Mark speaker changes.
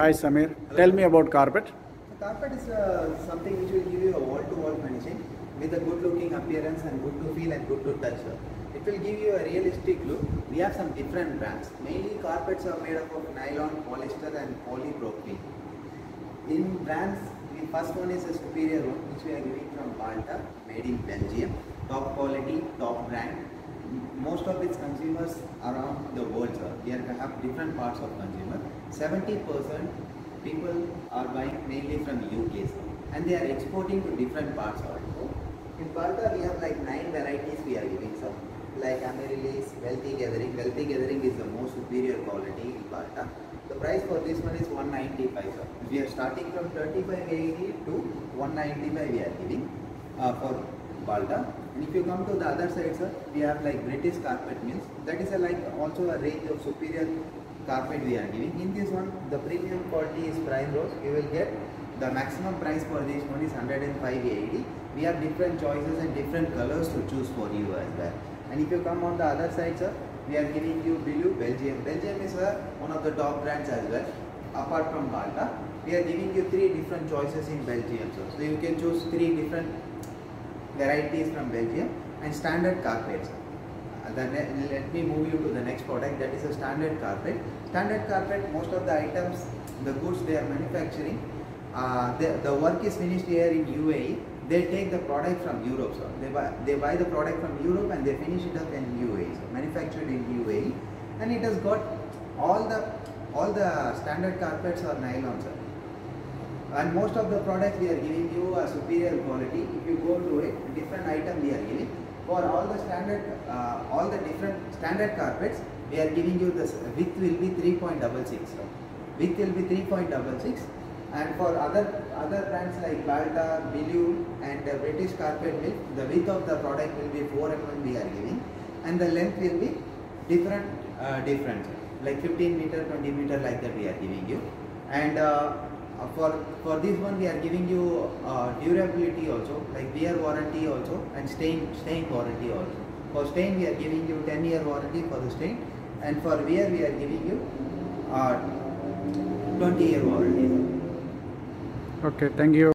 Speaker 1: Hi Sameer, tell me about carpet.
Speaker 2: Carpet is uh, something which will give you a wall-to-wall finishing with a good-looking appearance and good to feel and good to touch. It will give you a realistic look. We have some different brands. Mainly carpets are made up of nylon, polyester and polypropylene. In brands, the first one is a superior one which we are giving from Balta, made in Belgium. Top quality, top brand. Most of its consumers around the world, sir. We have different parts of consumer. 70% people are buying mainly from UK, sir. And they are exporting to different parts also. In Balta, we have like nine varieties we are giving, sir. Like Amaryllis, Wealthy Gathering. Wealthy Gathering is the most superior quality in Balta. The price for this one is 195 sir. We are starting from 3580 to 195 we are giving uh, for Balta. And if you come to the other side sir, we have like British carpet mills. That is a, like also a range of superior carpet we are giving. In this one, the premium quality is prime rose. You will get the maximum price for this one is 105.80. We have different choices and different colors to choose for you as well. And if you come on the other side, sir, we are giving you Beaulieu Belgium. Belgium is uh, one of the top brands as well. Apart from Balta, we are giving you three different choices in Belgium, sir. So you can choose three different varieties from Belgium and standard carpets. Uh, let me move you to the next product that is a standard carpet. Standard carpet, most of the items, the goods they are manufacturing, uh, the, the work is finished here in UAE. They take the product from Europe, sir. They buy, they buy the product from Europe and they finish it up in UAE, so manufactured in UAE, and it has got all the all the standard carpets are nylon, sir. And most of the products we are giving you a superior quality. If you go to it, different item we are giving. For all the standard, uh, all the different standard carpets, we are giving you this width will be 3.66. Width will be 3.66. And for other other brands like Balta, Beaulieu and uh, British Carpet Mill, the width of the product will be 4 mm we are giving. And the length will be different, uh, different. Like 15 meter, 20 meter like that we are giving you. And uh, for for this one we are giving you uh, durability also like wear warranty also and stain stain warranty also for stain we are giving you 10 year warranty for the stain and for wear we are giving you uh, 20 year warranty
Speaker 1: Okay, thank you.